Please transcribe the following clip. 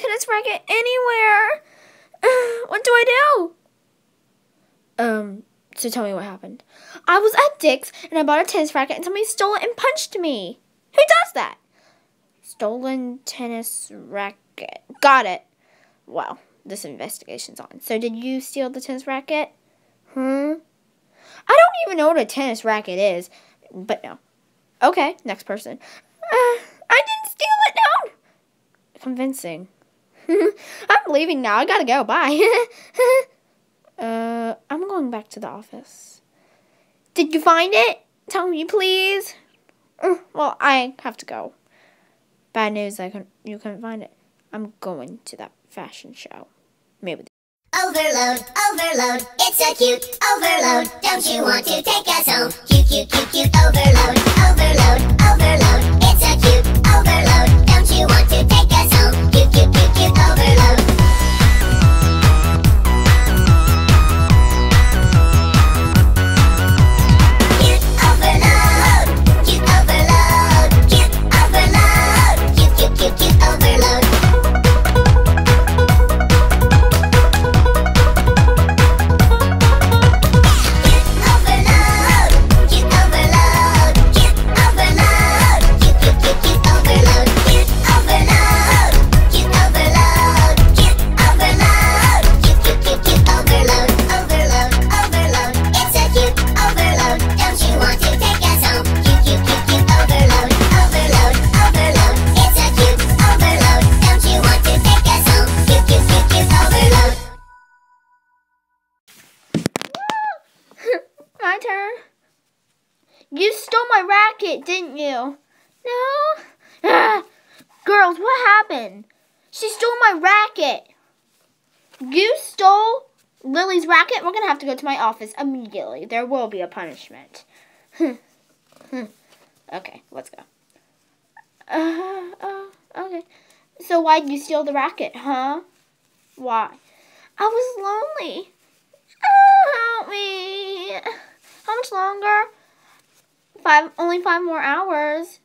tennis racket anywhere. What do I do? Um, so tell me what happened. I was at Dick's and I bought a tennis racket and somebody stole it and punched me. Who does that? Stolen tennis racket. Got it. Well, this investigation's on. So did you steal the tennis racket? Hmm? I don't even know what a tennis racket is. But no. Okay, next person. Uh, I didn't steal it, no! Convincing. I'm leaving now. I gotta go. Bye. uh, I'm going back to the office. Did you find it? Tell me, please. Uh, well, I have to go. Bad news. I can You couldn't find it. I'm going to that fashion show. Maybe. Overload, overload, it's a cute overload. Don't you want to take us home? Cute, cute, cute, cute overload, overload, overload, turn. You stole my racket, didn't you? No. Girls, what happened? She stole my racket. You stole Lilly's racket? We're going to have to go to my office immediately. There will be a punishment. okay, let's go. Uh, uh, okay. So why'd you steal the racket, huh? Why? I was lonely. Oh, help me. Longer? Five, only five more hours.